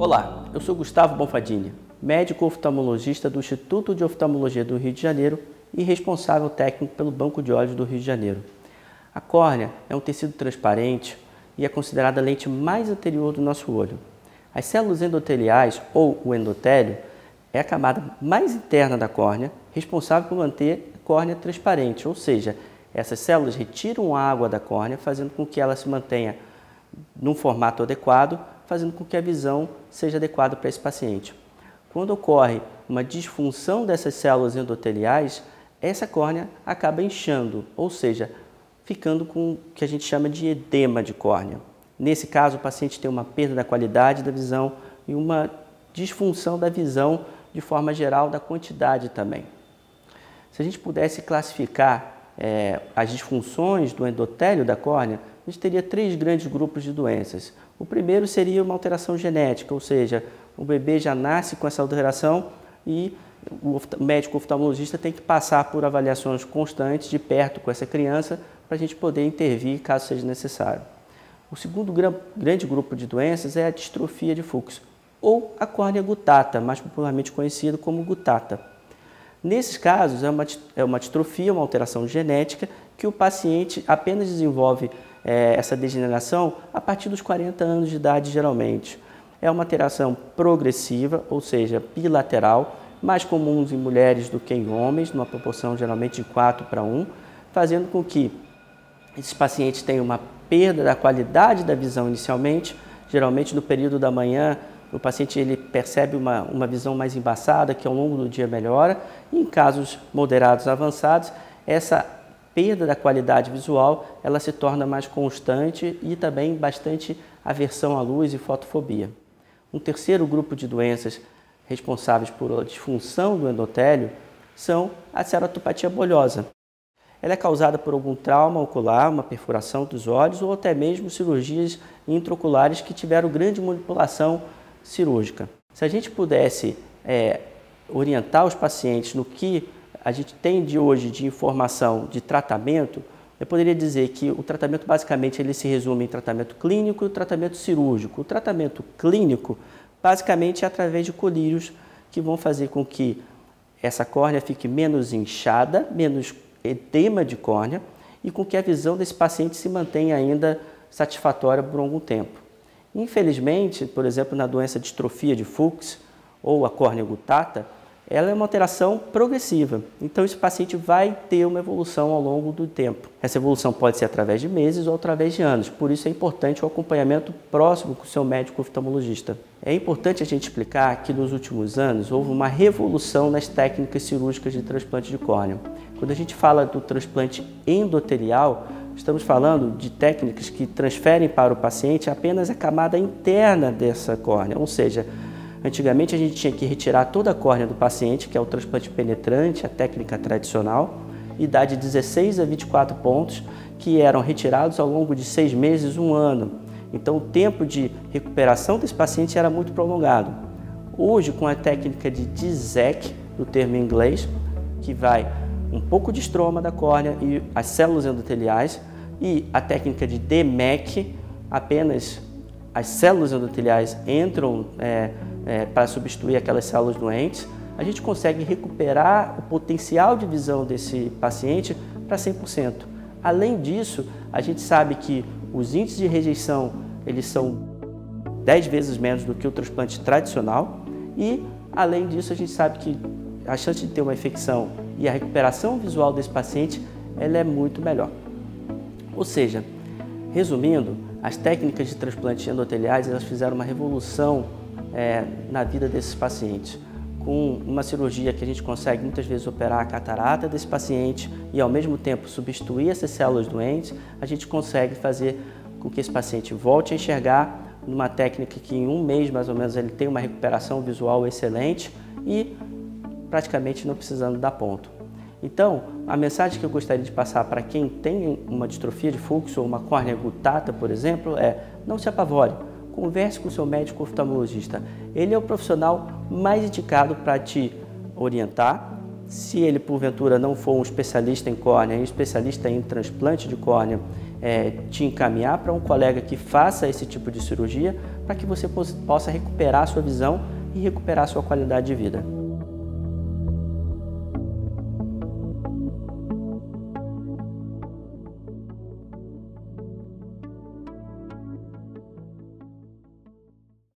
Olá, eu sou Gustavo Bonfadini, médico oftalmologista do Instituto de Oftalmologia do Rio de Janeiro e responsável técnico pelo Banco de Olhos do Rio de Janeiro. A córnea é um tecido transparente e é considerada a lente mais anterior do nosso olho. As células endoteliais, ou o endotélio, é a camada mais interna da córnea, responsável por manter a córnea transparente, ou seja, essas células retiram a água da córnea, fazendo com que ela se mantenha num formato adequado, fazendo com que a visão seja adequada para esse paciente. Quando ocorre uma disfunção dessas células endoteliais, essa córnea acaba inchando, ou seja, ficando com o que a gente chama de edema de córnea. Nesse caso, o paciente tem uma perda da qualidade da visão e uma disfunção da visão de forma geral, da quantidade também. Se a gente pudesse classificar é, as disfunções do endotélio da córnea, a gente teria três grandes grupos de doenças. O primeiro seria uma alteração genética, ou seja, o bebê já nasce com essa alteração e o médico oftalmologista tem que passar por avaliações constantes de perto com essa criança para a gente poder intervir caso seja necessário. O segundo grande grupo de doenças é a distrofia de Fuchs, ou a córnea gutata, mais popularmente conhecida como gutata. Nesses casos, é uma, é uma distrofia, uma alteração genética, que o paciente apenas desenvolve é, essa degeneração a partir dos 40 anos de idade, geralmente. É uma alteração progressiva, ou seja, bilateral, mais comuns em mulheres do que em homens, numa proporção geralmente de 4 para 1, fazendo com que esses pacientes tenham uma perda da qualidade da visão inicialmente, geralmente no período da manhã, o paciente ele percebe uma, uma visão mais embaçada, que ao longo do dia melhora, e em casos moderados avançados, essa perda da qualidade visual ela se torna mais constante e também bastante aversão à luz e fotofobia. Um terceiro grupo de doenças responsáveis por disfunção do endotélio são a ceratopatia bolhosa. Ela é causada por algum trauma ocular, uma perfuração dos olhos ou até mesmo cirurgias intraoculares que tiveram grande manipulação cirúrgica. Se a gente pudesse é, orientar os pacientes no que a gente tem de hoje de informação de tratamento, eu poderia dizer que o tratamento basicamente ele se resume em tratamento clínico e tratamento cirúrgico. O tratamento clínico basicamente é através de colírios que vão fazer com que essa córnea fique menos inchada, menos edema de córnea e com que a visão desse paciente se mantenha ainda satisfatória por algum tempo. Infelizmente, por exemplo, na doença de distrofia de Fuchs ou a córnea gutata, ela é uma alteração progressiva. Então, esse paciente vai ter uma evolução ao longo do tempo. Essa evolução pode ser através de meses ou através de anos. Por isso é importante o acompanhamento próximo com o seu médico oftalmologista. É importante a gente explicar que nos últimos anos houve uma revolução nas técnicas cirúrgicas de transplante de córnea. Quando a gente fala do transplante endotelial, Estamos falando de técnicas que transferem para o paciente apenas a camada interna dessa córnea, ou seja, antigamente a gente tinha que retirar toda a córnea do paciente, que é o transplante penetrante, a técnica tradicional, e dar de 16 a 24 pontos que eram retirados ao longo de seis meses, um ano. Então o tempo de recuperação desse paciente era muito prolongado. Hoje, com a técnica de DISEC, do termo em inglês, que vai um pouco de estroma da córnea e as células endoteliais e a técnica de DMEC, apenas as células endoteliais entram é, é, para substituir aquelas células doentes, a gente consegue recuperar o potencial de visão desse paciente para 100%. Além disso, a gente sabe que os índices de rejeição eles são 10 vezes menos do que o transplante tradicional e, além disso, a gente sabe que a chance de ter uma infecção e a recuperação visual desse paciente ela é muito melhor. Ou seja, resumindo, as técnicas de transplante endoteliais elas fizeram uma revolução é, na vida desses pacientes. Com uma cirurgia que a gente consegue muitas vezes operar a catarata desse paciente e ao mesmo tempo substituir essas células doentes, a gente consegue fazer com que esse paciente volte a enxergar numa técnica que em um mês mais ou menos ele tem uma recuperação visual excelente e praticamente não precisando dar ponto. Então, a mensagem que eu gostaria de passar para quem tem uma distrofia de fluxo ou uma córnea gutata, por exemplo, é não se apavore, converse com seu médico oftalmologista. Ele é o profissional mais indicado para te orientar Se ele, porventura, não for um especialista em córnea, um especialista em transplante de córnea, é, te encaminhar para um colega que faça esse tipo de cirurgia para que você possa recuperar sua visão e recuperar sua qualidade de vida.